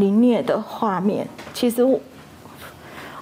凌虐的画面，其实我。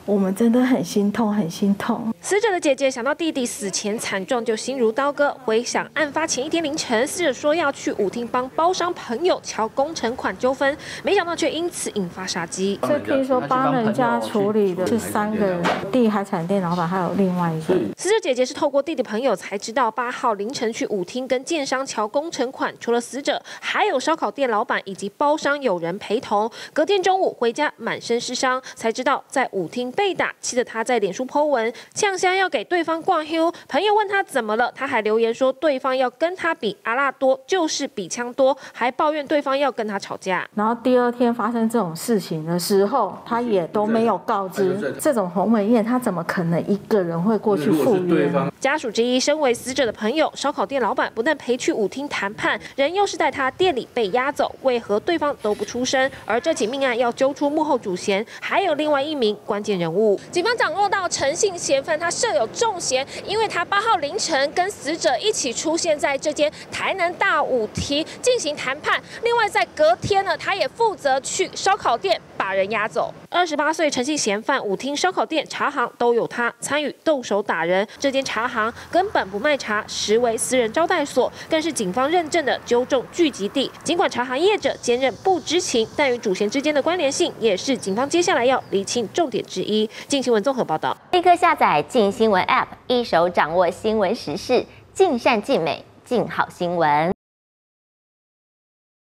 我们真的很心痛，很心痛。死者的姐姐想到弟弟死前惨状，就心如刀割。回想案发前一天凌晨，死者说要去舞厅帮包商朋友敲工程款纠纷，没想到却因此引发杀机。是听说帮人家处理的是三个人，弟海产店老板还有另外一个。死者姐姐是透过弟弟朋友才知道，八号凌晨去舞厅跟建商敲工程款，除了死者，还有烧烤店老板以及包商有人陪同。隔天中午回家满身是伤，才知道在舞厅。被打，气得他在脸书 po 文呛香要给对方挂休。朋友问他怎么了，他还留言说对方要跟他比阿拉多，就是比枪多，还抱怨对方要跟他吵架。然后第二天发生这种事情的时候，他也都没有告知。这种鸿门宴，他怎么可能一个人会过去赴约？家属之一，身为死者的朋友，烧烤店老板不但陪去舞厅谈判，人又是在他店里被押走，为何对方都不出声？而这起命案要揪出幕后主嫌，还有另外一名关键人。物。警方掌握到陈姓嫌犯，他设有重嫌，因为他八号凌晨跟死者一起出现在这间台南大舞厅进行谈判。另外在隔天呢，他也负责去烧烤店把人押走。二十八岁陈姓嫌犯，舞厅、烧烤店、茶行都有他参与动手打人。这间茶行根本不卖茶，实为私人招待所，更是警方认证的纠众聚集地。尽管茶行业者坚认不知情，但与主嫌之间的关联性也是警方接下来要厘清重点之一。静新闻综合报道，立刻下载静新闻 App，一手掌握新闻时事，尽善尽美，尽好新闻。